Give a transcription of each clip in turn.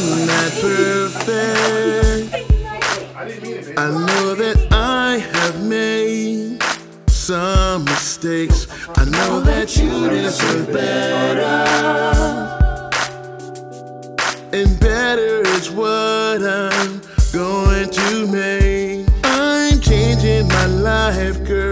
I'm not perfect. I know that I have made some mistakes. I know that you deserve better. And better is what I'm going to make. I'm changing my life, girl.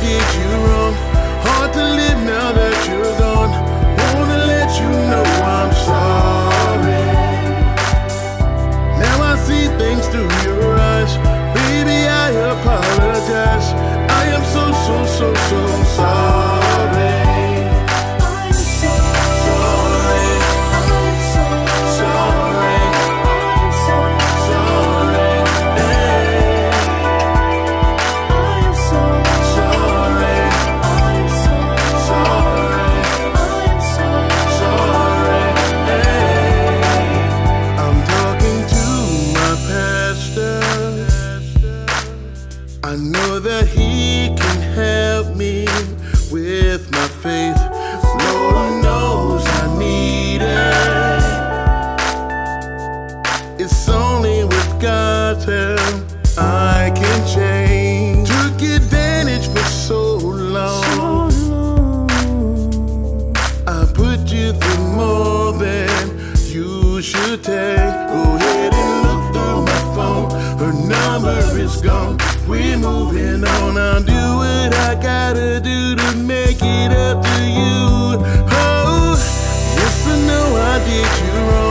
Did you wrong. Hard to live now that you're gone. Wanna let you know I'm sorry. Now I see things through your eyes. Baby, I apologize. I am so, so, so, so so long. I put you through more than you should take. Go ahead and look through my phone. Her number is gone. We're moving on. I'll do what I gotta do to make it up to you. Oh, yes, I know I did you wrong.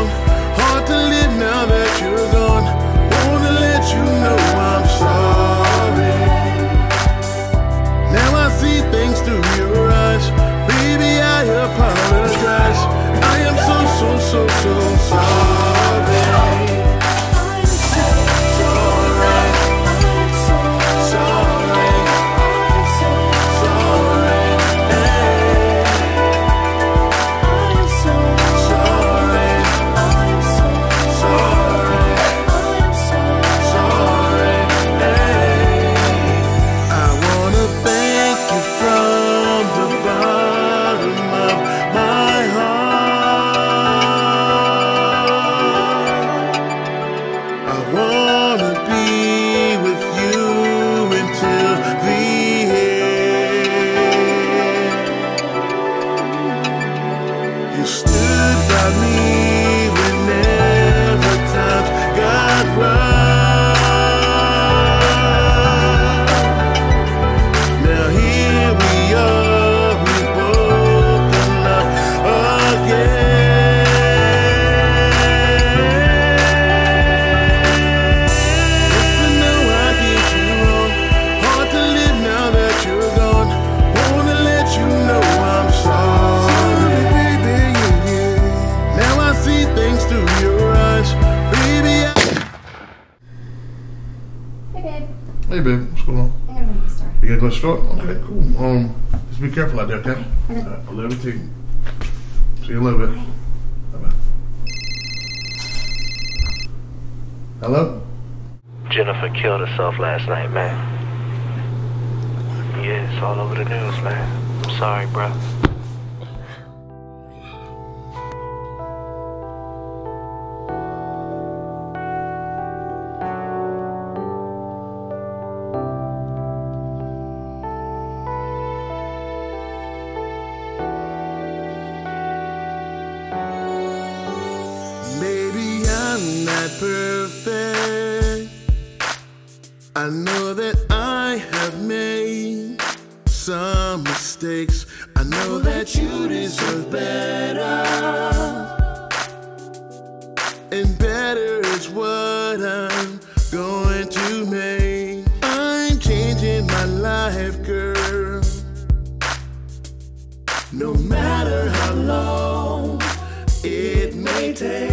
Hey babe, what's going on? I'm gonna go to the store. You gotta go to the store? Okay, cool. Um, just be careful out there, okay? Alright, I love you too. See you in a little bit. Bye-bye. Hello? Jennifer killed herself last night, man. Yeah, it's all over the news, man. I'm sorry, bro. I'm not perfect. I know that I have made some mistakes. I know that you deserve better. And better is what I'm going to make. I'm changing my life, girl. No matter how long it may take.